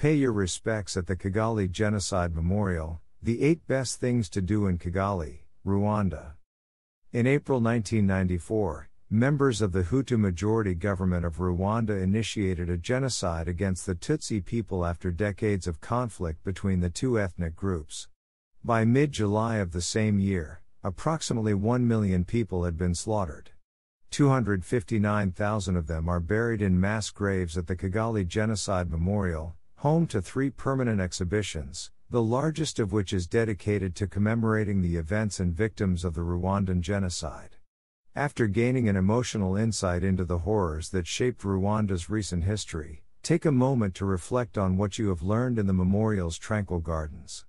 Pay your respects at the Kigali Genocide Memorial, the eight best things to do in Kigali, Rwanda. In April 1994, members of the Hutu majority government of Rwanda initiated a genocide against the Tutsi people after decades of conflict between the two ethnic groups. By mid July of the same year, approximately 1 million people had been slaughtered. 259,000 of them are buried in mass graves at the Kigali Genocide Memorial, home to three permanent exhibitions, the largest of which is dedicated to commemorating the events and victims of the Rwandan genocide. After gaining an emotional insight into the horrors that shaped Rwanda's recent history, take a moment to reflect on what you have learned in the memorial's tranquil gardens.